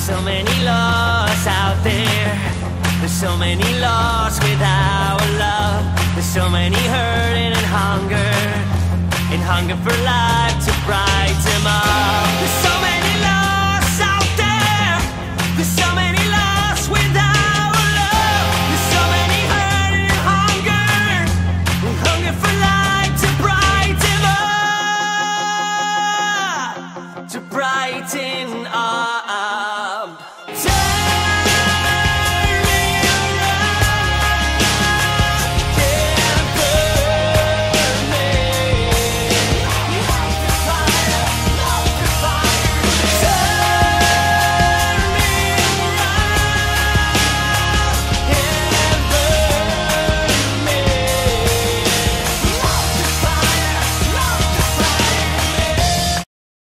so many laws out there. There's so many laws without love. There's so many hurting and hunger. And hunger for life to brighten them up. There's so many laws out there. There's so many laws without love. There's so many hurting and hunger. And hunger for life to brighten up. To brighten